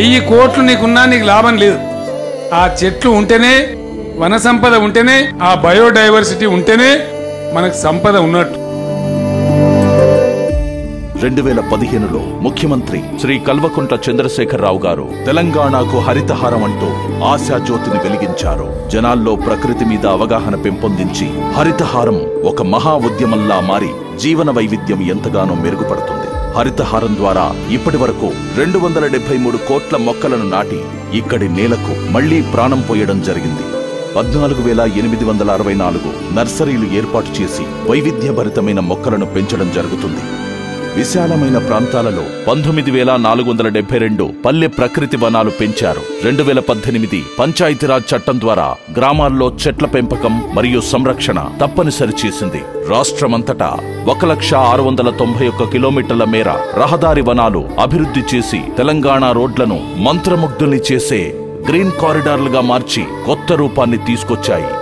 వెయ్యి కోట్లు నీకున్నా నీకు లాభం లేదు. ఆ చెట్లు ఉంటేనే వన సంపద ఉంటేనే ఆ బయోడైవర్సిటీ ఉంటేనే మనకు సంపద ఉన్నట్టు. రెండు వేల పదిహేనులో ముఖ్యమంత్రి శ్రీ కల్వకుంట్ల చంద్రశేఖరరావు గారు తెలంగాణకు హరితహారం అంటూ ఆశాజ్యోతిని వెలిగించారు. జనాల్లో ప్రకృతి మీద అవగాహన పెంపొందించి హరితహారం ఒక మహా ఉద్యమంలా మారి జీవన వైవిధ్యం ఎంతగానో మెరుగుపడుతుంది. హరితహారం ద్వారా ఇప్పటి వరకు రెండు వందల డెబ్బై మూడు కోట్ల మొక్కలను నాటి ఇక్కడి నేలకు మళ్ళీ ప్రాణం పోయడం జరిగింది. పద్నాలుగు వేల ఎనిమిది వందల అరవై నాలుగు నర్సరీలు ఏర్పాటు చేసి వైవిధ్యభరితమైన మొక్కలను పెంచడం జరుగుతుంది. విశాలమైన ప్రాంతాలలో పంతొమ్మిది వేల నాలుగు వందల డెబ్బై రెండు పల్లె ప్రకృతి వనాలు పెంచారు. రెండు వేల పద్దెనిమిది పంచాయతీరాజ్ చట్టం ద్వారా గ్రామాల్లో చెట్ల పెంపకం మరియు సంరక్షణ తప్పనిసరి చేసింది. రాష్ట్రమంతటా ఒక లక్ష ఆరు వందల తొంభై ఒక్క కిలోమీటర్ల మేర రహదారి వనాలు అభివృద్ధి చేసి తెలంగాణ రోడ్లను మంత్రముగ్ధుల్ని చేసే గ్రీన్ కారిడార్లుగా మార్చి కొత్త రూపాన్ని తీసుకొచ్చాయి.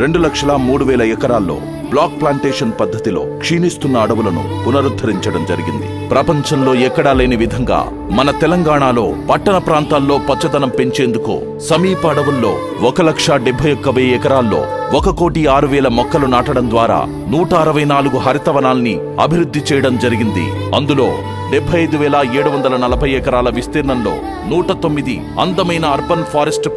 రెండు లక్షల మూడు వేల ఎకరాల్లో బ్లాక్ ప్లాంటేషన్ పద్ధతిలో క్షీణిస్తున్న అడవులను పునరుద్ధరించడం జరిగింది. ప్రపంచంలో ఎక్కడా లేని విధంగా మన తెలంగాణలో పట్టణ ప్రాంతాల్లో పచ్చదనం పెంచేందుకు సమీప అడవుల్లో ఒక లక్ష డెబ్బై ఒక్క వెయ్యి ఎకరాల్లో ఒక కోటి ఆరు వేల మొక్కలు నాటడం ద్వారా నూట అరవై నాలుగు హరితవనాల్ని అభివృద్ధి చేయడం జరిగింది. అందులో డెబ్బై ఐదు వేల ఏడు వందల నలభై ఎకరాల విస్తీర్ణంలో నూట తొమ్మిది అందమైన అర్బన్ ఫారెస్ట్